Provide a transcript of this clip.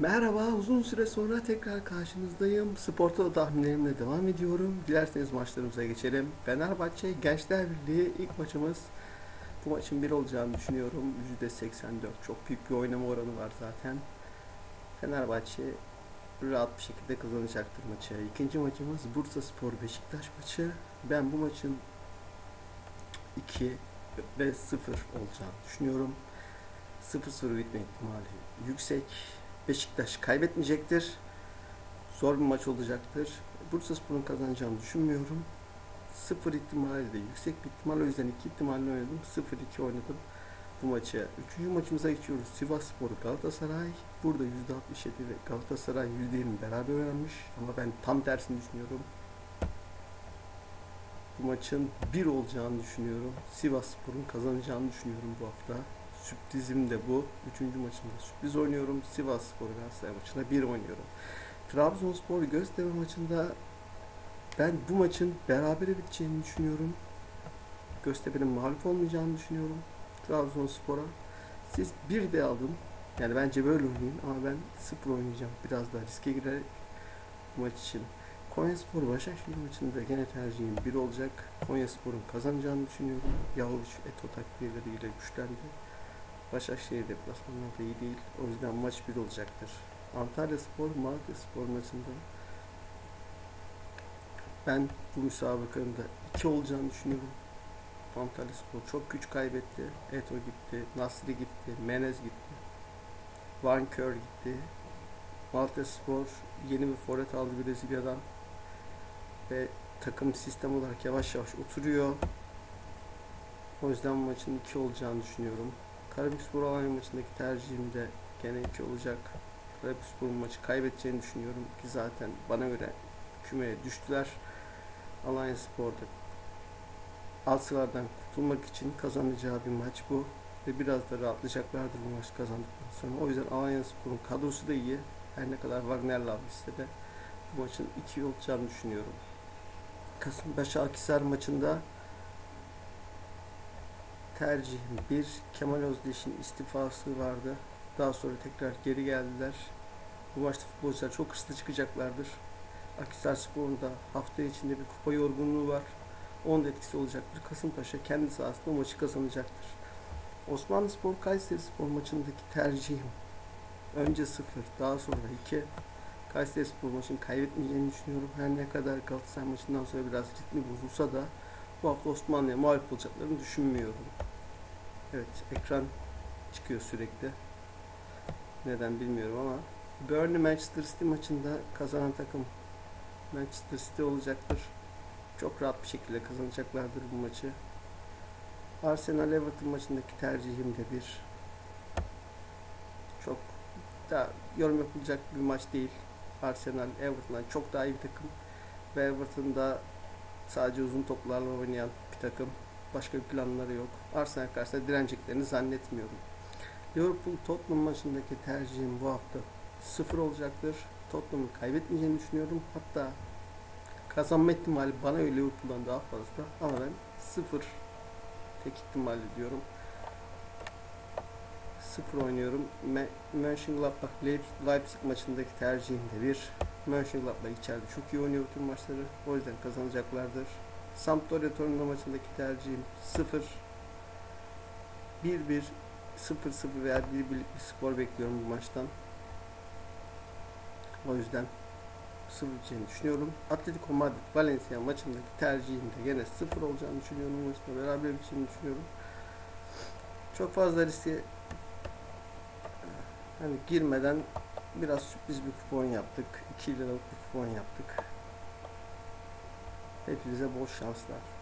Merhaba, uzun süre sonra tekrar karşınızdayım. Sporta tahminlerimle devam ediyorum. Dilerseniz maçlarımıza geçelim. Fenerbahçe Gençler Birliği ilk maçımız. Bu maçın bir olacağını düşünüyorum. %84 çok büyük bir oynama oranı var zaten. Fenerbahçe rahat bir şekilde kazanacaktır maçı. İkinci maçımız Bursa Spor Beşiktaş maçı. Ben bu maçın 2 ve 0 olacağını düşünüyorum. 0-0 bitme ihtimali yüksek. Beşiktaş kaybetmeyecektir. Zor bir maç olacaktır. Bursaspor'un kazanacağını düşünmüyorum. 0 ihtimali de yüksek bir ihtimal. O yüzden 2 ihtimalle oynadım. 0-2 oynadım bu maçı. Üçüncü maçımıza geçiyoruz. Sivas Spor Galatasaray. Burada %67 ve Galatasaray %20 beraber oynanmış. Ama ben tam tersini düşünüyorum. Bu maçın 1 olacağını düşünüyorum. Sivas Spor'un kazanacağını düşünüyorum bu hafta. Sürprizim de bu. Üçüncü maçımda sürpriz oynuyorum. Sivas Spor Galatasaray maçında bir oynuyorum. Trabzonspor Göztepe maçında ben bu maçın berabere biteceğini düşünüyorum. Göztepe'nin mağlup olmayacağını düşünüyorum. Trabzonspor'a. Siz bir de alın. Yani bence böyle oynayın ama ben sıfır oynayacağım. Biraz daha riske girerek bu maç için. Konyaspor Başakşehir maçında gene tercihim bir olacak. Konyaspor'un kazanacağını düşünüyorum. Yavuş Eto takviyeleriyle güçlendi. Başakşehir deplasmanları da iyi değil. O yüzden maç bir olacaktır. Antalya Spor, Malatya Spor maçında ben bu müsabakanın da iki olacağını düşünüyorum. Antalya Spor çok güç kaybetti. Eto gitti, Nasri gitti, Menez gitti. Van Kör gitti. Malatya Spor yeni bir forvet aldı Brezilya'dan. Ve takım sistem olarak yavaş yavaş oturuyor. O yüzden maçın iki olacağını düşünüyorum. Karabükspor Alanya maçındaki tercihim de gene iki olacak. Karabükspor'un maçı kaybedeceğini düşünüyorum ki zaten bana göre kümeye düştüler. Alanya Spor'da alt sıralardan kurtulmak için kazanacağı bir maç bu. Ve biraz da rahatlayacaklardır bu maç kazandıktan sonra. O yüzden Alanya Spor'un kadrosu da iyi. Her ne kadar Wagner'le almışsa da bu maçın iki olacağını düşünüyorum. Kasımpaşa Akhisar maçında tercihim bir Kemal Özdeş'in istifası vardı. Daha sonra tekrar geri geldiler. Bu maçta futbolcular çok hırslı çıkacaklardır. Akhisar Spor'un da hafta içinde bir kupa yorgunluğu var. Onun da etkisi olacaktır. Kasımpaşa kendi sahasında maçı kazanacaktır. Osmanlı Spor Kayseri Spor maçındaki tercihim önce 0 daha sonra 2 Kayseri Spor maçını kaybetmeyeceğini düşünüyorum. Her ne kadar Galatasaray maçından sonra biraz ritmi bozulsa da bu hafta Osmanlı'ya mağlup olacaklarını düşünmüyorum. Evet ekran çıkıyor sürekli. Neden bilmiyorum ama Burnley Manchester City maçında kazanan takım Manchester City olacaktır. Çok rahat bir şekilde kazanacaklardır bu maçı. Arsenal Everton maçındaki tercihim de bir çok da yorum yapılacak bir maç değil. Arsenal Everton'dan çok daha iyi bir takım ve Everton'da sadece uzun toplarla oynayan bir takım. Başka bir planları yok. Arsenal karşısında direneceklerini zannetmiyorum. Liverpool Tottenham maçındaki tercihim bu hafta sıfır olacaktır. Tottenham'ın kaybetmeyeceğini düşünüyorum. Hatta kazanma ihtimali bana öyle Liverpool'dan daha fazla. Ama ben sıfır tek ihtimal diyorum. Sıfır oynuyorum. Mönchengladbach Leipzig maçındaki tercihim de bir. Mönchengladbach içeride çok iyi oynuyor bütün maçları. O yüzden kazanacaklardır. Sampdoria Torino maçındaki tercihim 0 1-1 0-0 veya 1 birlik bir skor bekliyorum bu maçtan. O yüzden 0 için düşünüyorum. Atletico Madrid Valencia maçındaki tercihim de gene 0 olacağını düşünüyorum. Maçta beraber için düşünüyorum. Çok fazla riske hani girmeden biraz sürpriz bir kupon yaptık. 2 liralık bir kupon yaptık. Hepinize bol şanslar.